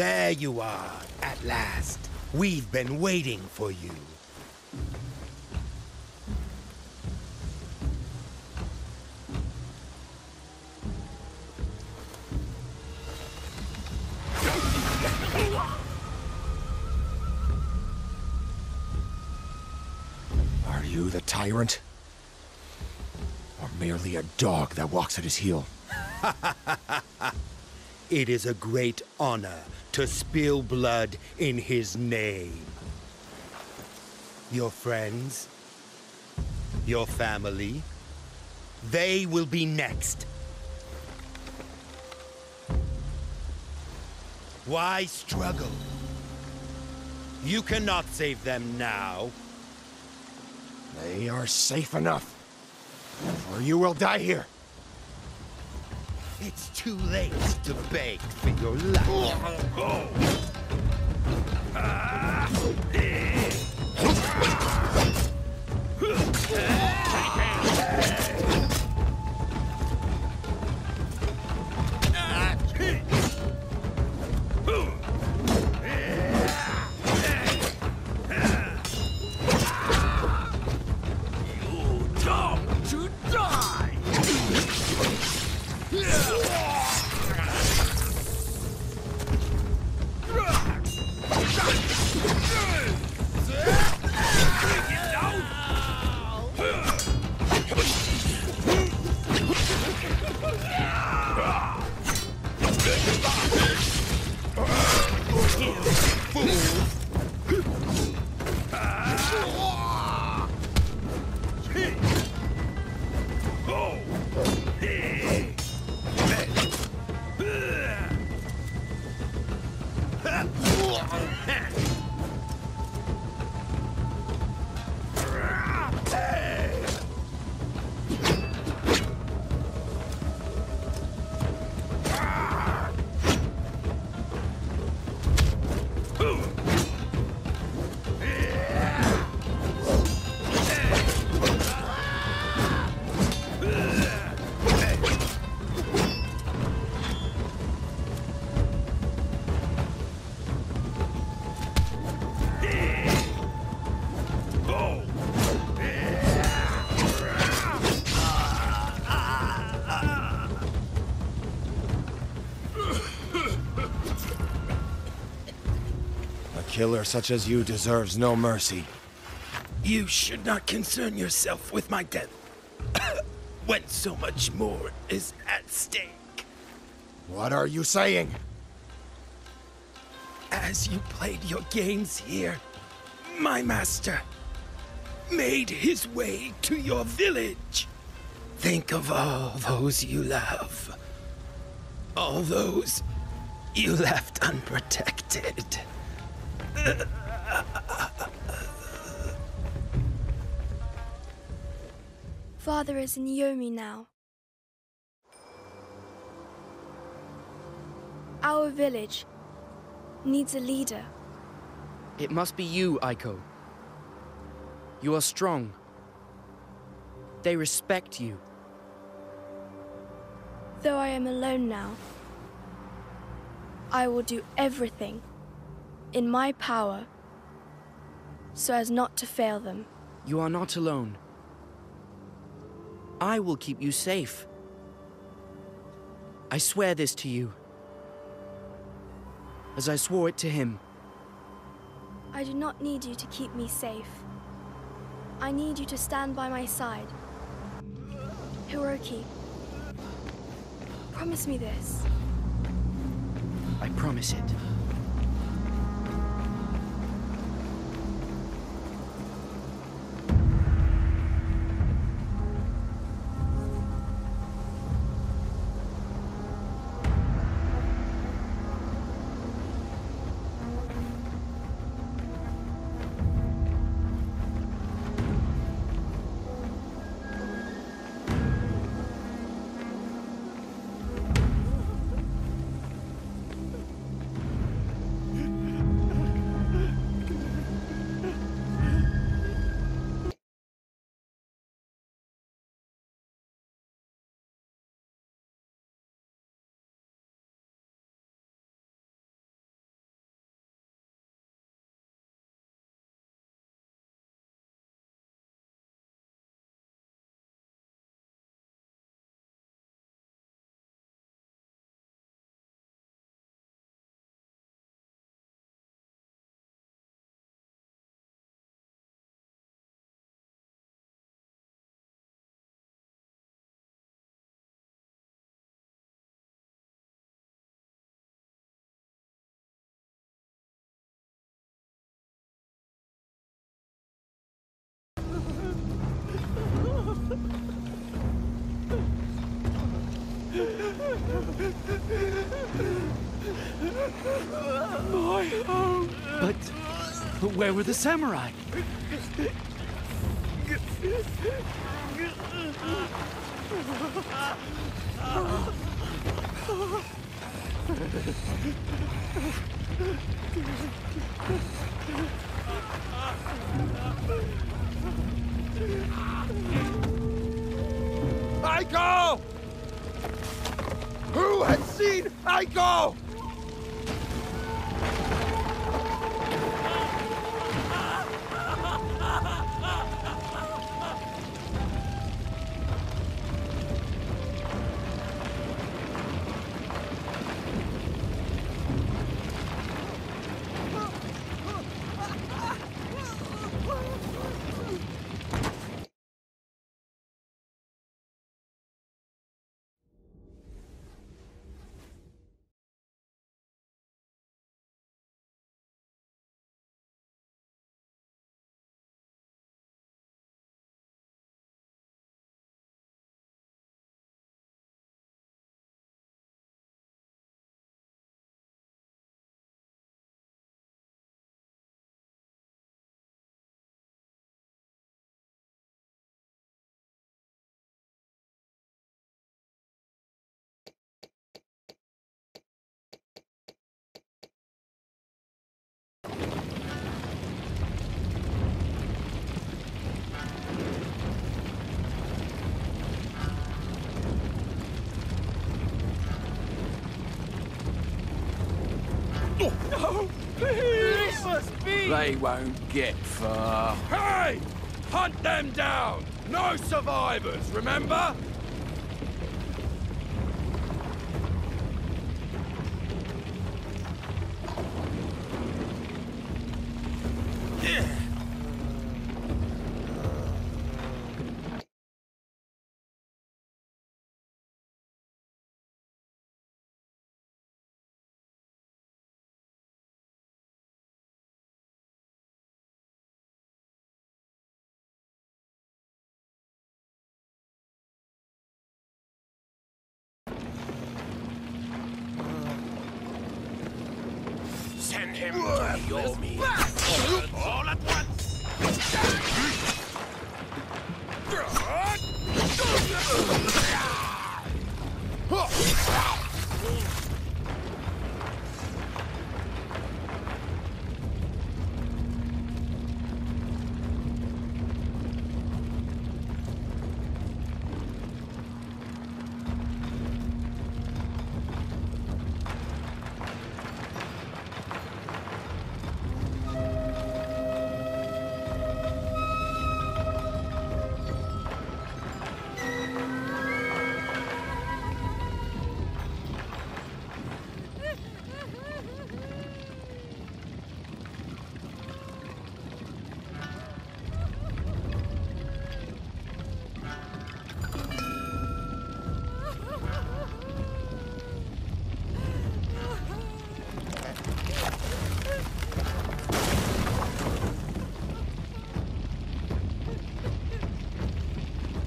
There you are, at last. We've been waiting for you. Are you the tyrant? Or merely a dog that walks at his heel? It is a great honor to spill blood in his name. Your friends, your family, they will be next. Why struggle? You cannot save them now. They are safe enough. Or you will die here. It's too late to beg for your life. A killer such as you deserves no mercy. You should not concern yourself with my death when so much more is at stake. What are you saying? As you played your games here, my master made his way to your village. Think of all those you love. All those you left unprotected. Father is in Yomi now. Our village needs a leader. It must be you, Aiko. You are strong. They respect you. Though I am alone now, I will do everything in my power so as not to fail them. You are not alone. I will keep you safe. I swear this to you. As I swore it to him. I do not need you to keep me safe. I need you to stand by my side. Hiroki, promise me this. I promise it. My home. But, but where were the samurai? Aiko! Who has seen Aiko? They won't get far. Hey! Hunt them down! No survivors, remember?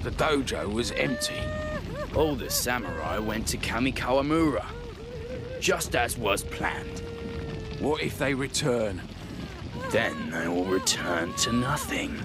The dojo was empty. All the samurai went to Kamikawamura, just as was planned. What if they return? Then they will return to nothing.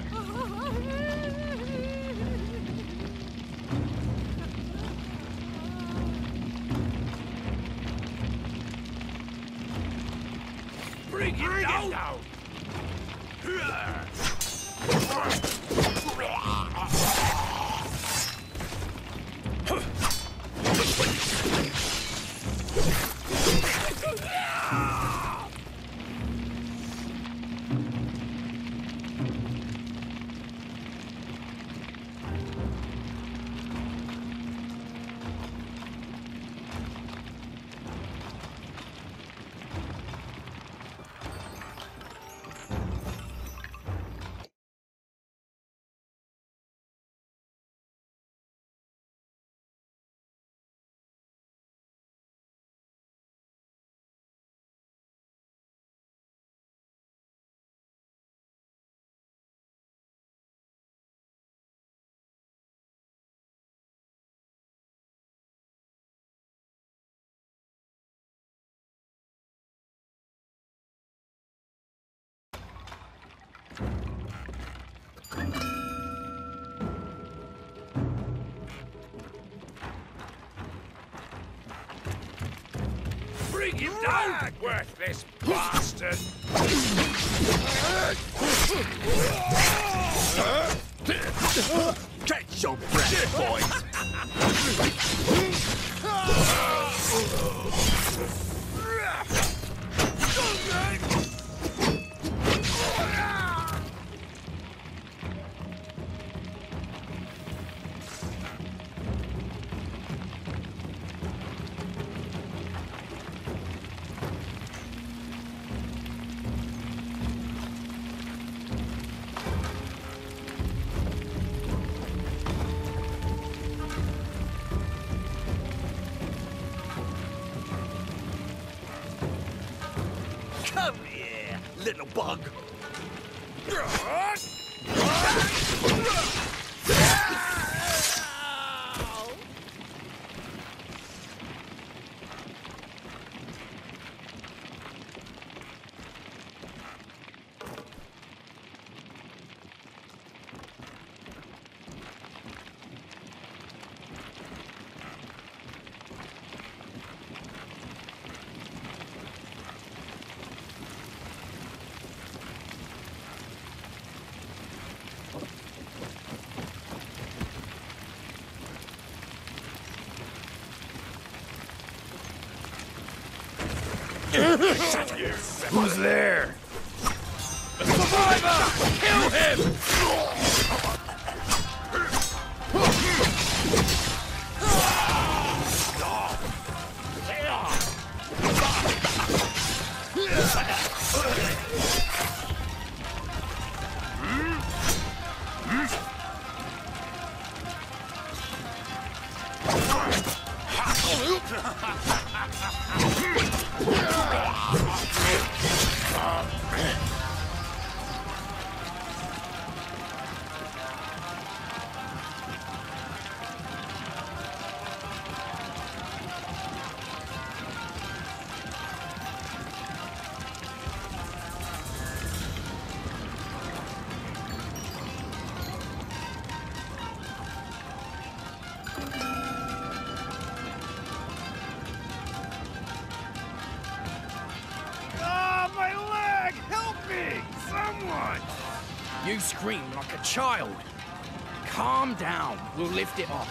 Bring him down, worthless bastard! Catch your breath, boys! little bug! Who's there? Child. Calm down. We'll lift it off.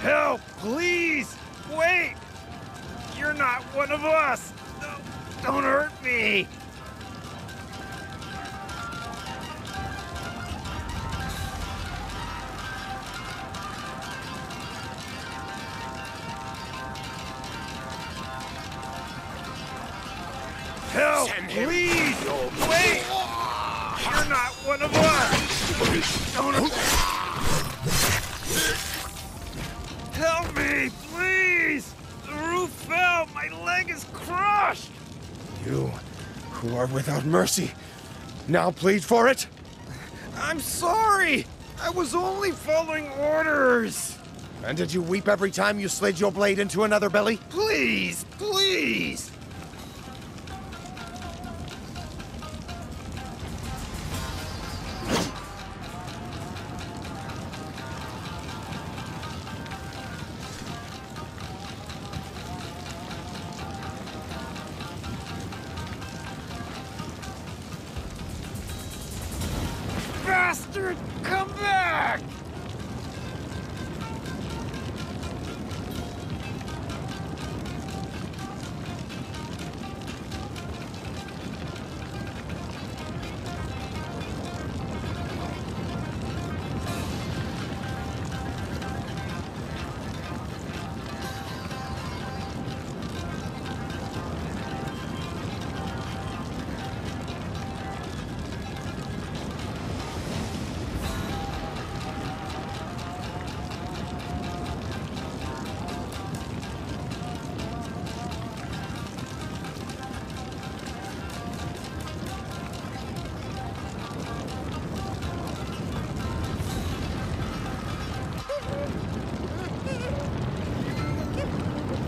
Help, please! Wait! You're not one of us! Don't hurt me! Are without mercy, now plead for it? I'm sorry! I was only following orders! And did you weep every time you slid your blade into another belly? Please, please!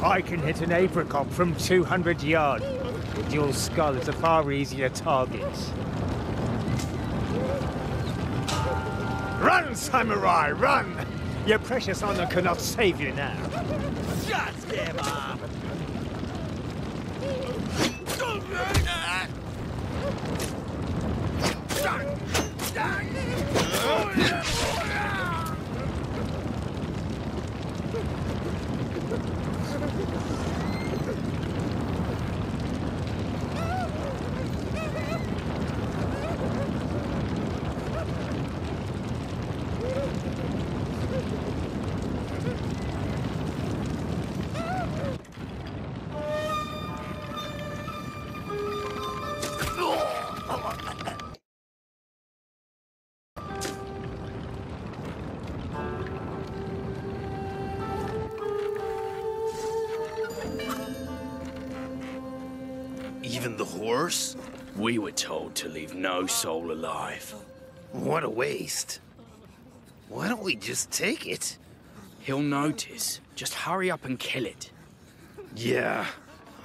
I can hit an apricot from 200 yards. dual skull is a far easier target. Run, samurai, run! Your precious honor cannot save you now. Just give up! Even the horse? We were told to leave no soul alive. What a waste. Why don't we just take it? He'll notice. Just hurry up and kill it. Yeah,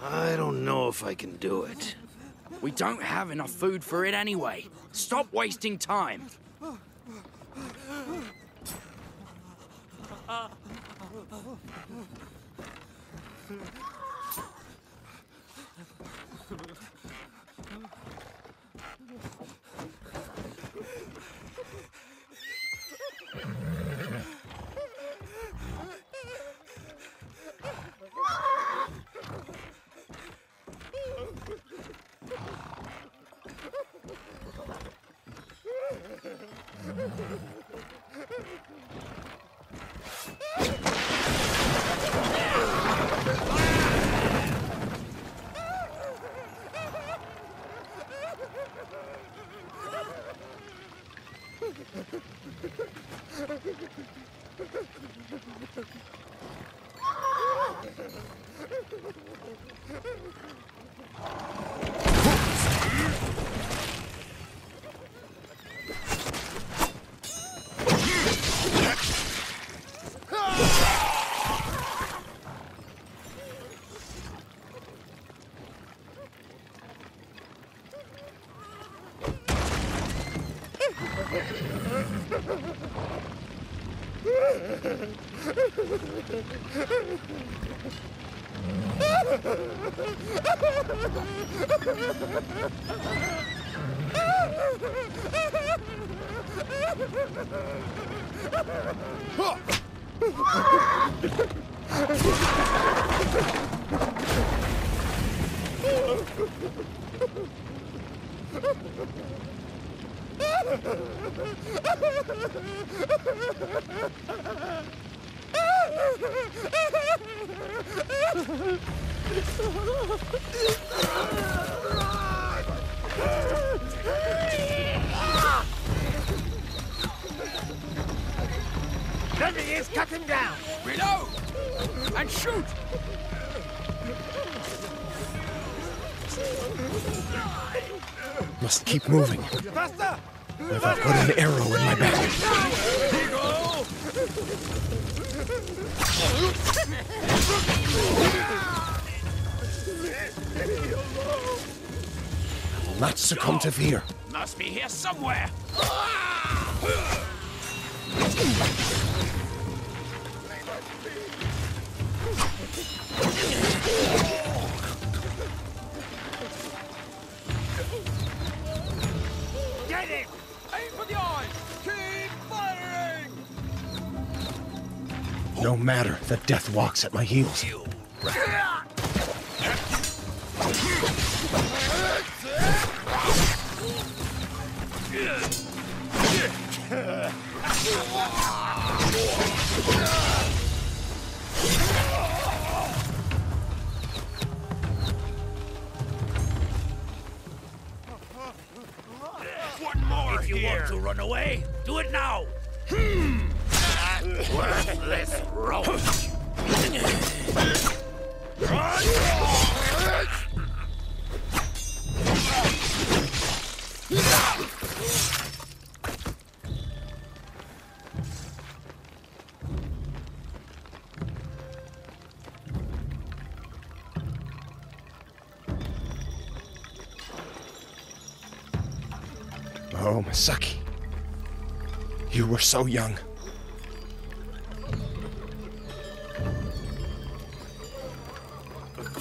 I don't know if I can do it. We don't have enough food for it anyway. Stop wasting time. There he is, cut him down! Reload! And shoot! Must keep moving. If I put an arrow in my back. I will not succumb to fear. Must be here somewhere. No matter that death walks at my heels. One more If you here. want to run away, do it now. Worthless roach! Oh, Masaki. You were so young.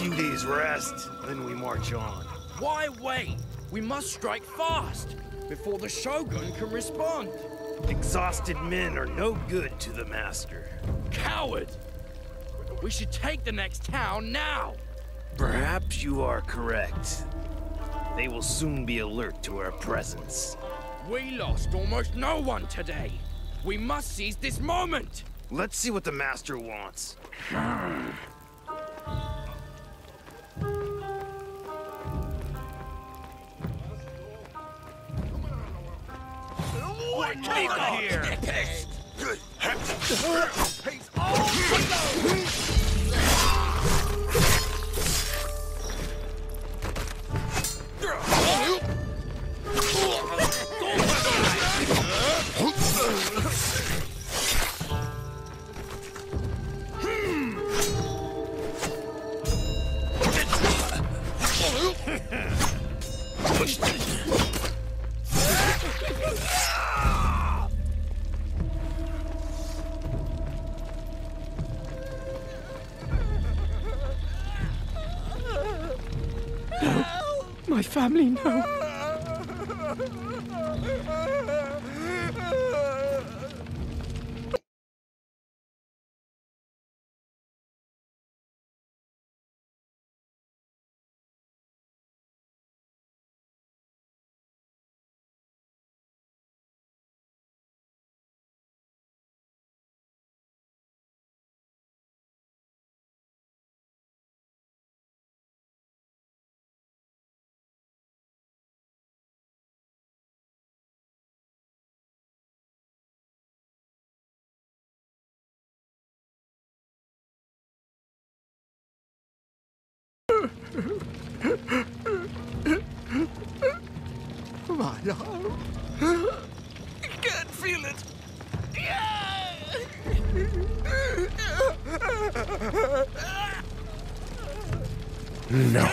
Few days rest, then we march on. Why wait? We must strike fast before the Shogun can respond. Exhausted men are no good to the master. Coward! We should take the next town now! Perhaps you are correct. They will soon be alert to our presence. We lost almost no one today. We must seize this moment! Let's see what the master wants. What here? My family, no. My arm. I can't feel it. No.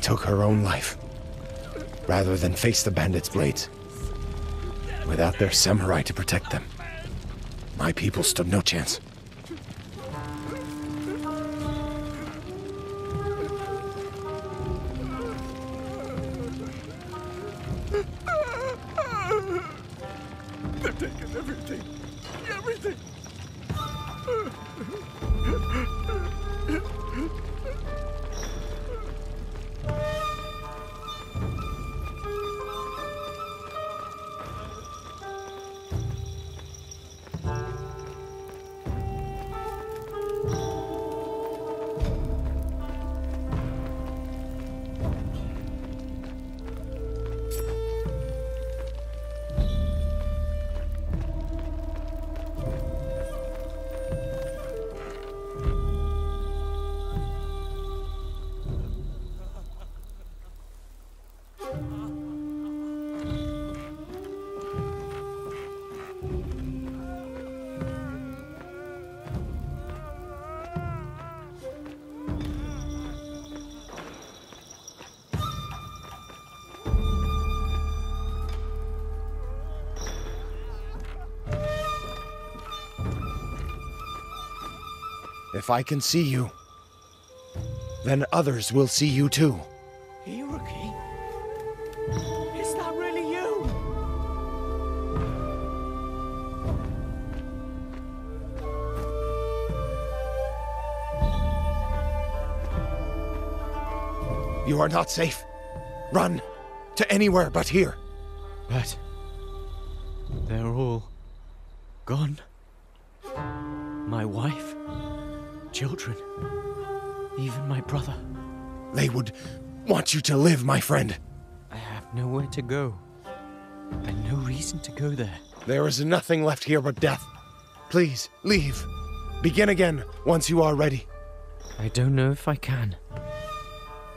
Took her own life, rather than face the bandits' blades. Without their samurai to protect them, my people stood no chance. If I can see you, then others will see you too. Hiroki? Is that really you? You are not safe. Run to anywhere but here. But they're all gone. My wife, children, even my brother. They would want you to live, my friend. I have nowhere to go, and no reason to go there. There is nothing left here but death. Please, leave. Begin again once you are ready. I don't know if I can.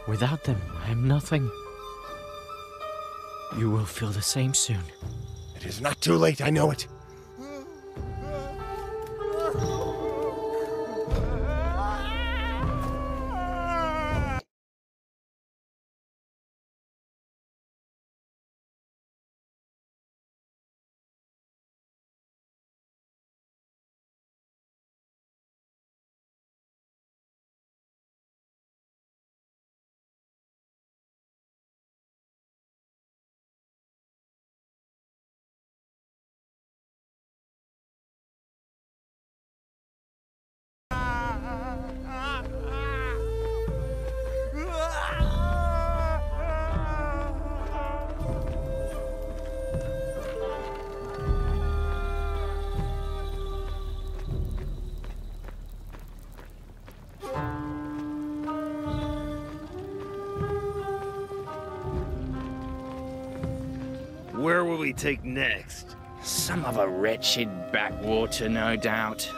Without them, I am nothing. You will feel the same soon. It is not too late, I know it. We take next? Some other wretched backwater, no doubt.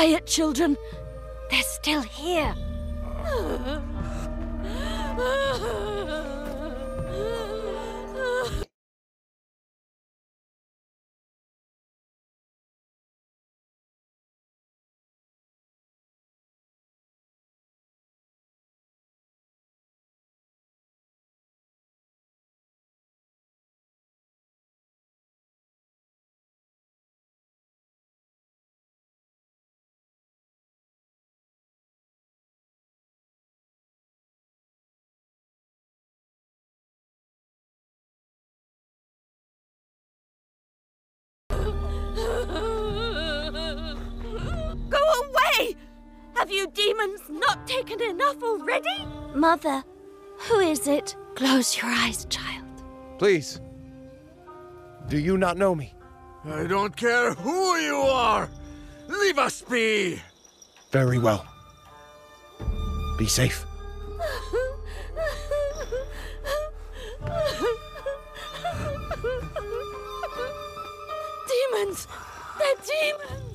Quiet, children. Have you demons not taken enough already? Mother, who is it? Close your eyes, child. Please. Do you not know me? I don't care who you are! Leave us be! Very well. Be safe. demons! They're demons!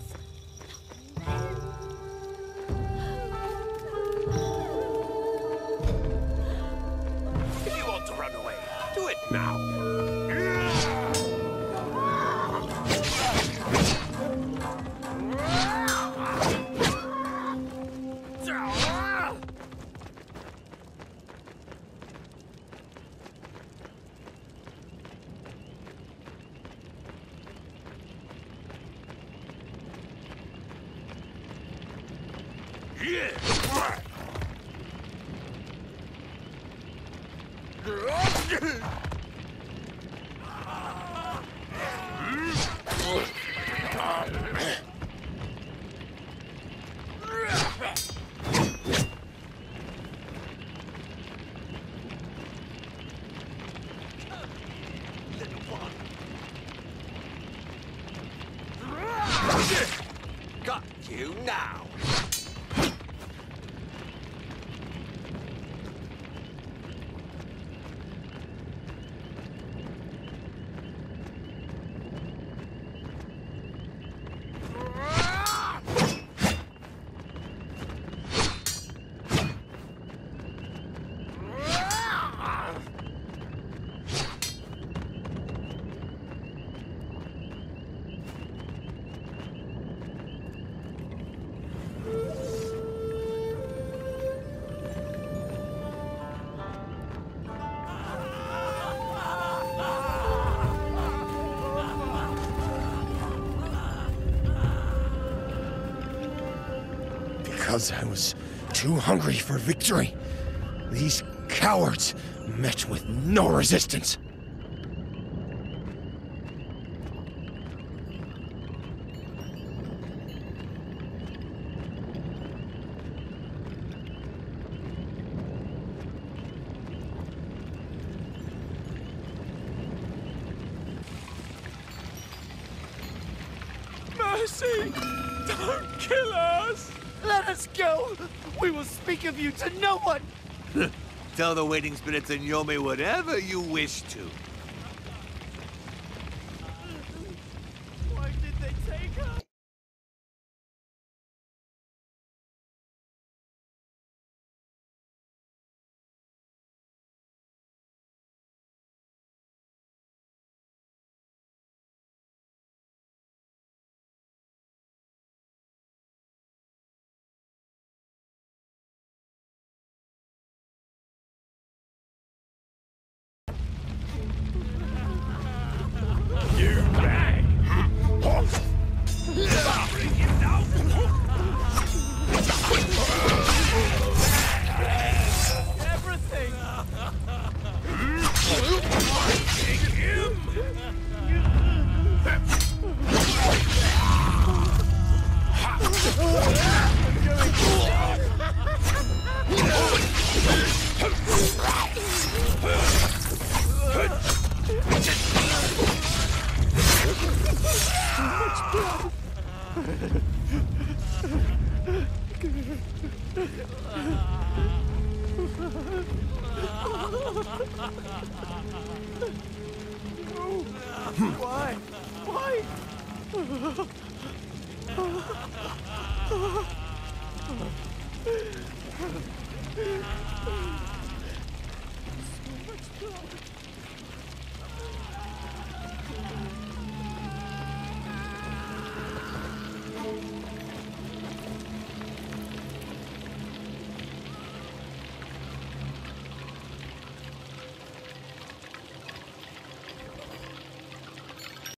Got you now! Because I was too hungry for victory. These cowards met with no resistance. Mercy! Don't kill us! Let us go! We will speak of you to no one! Tell the waiting spirits and Yomi whatever you wish to.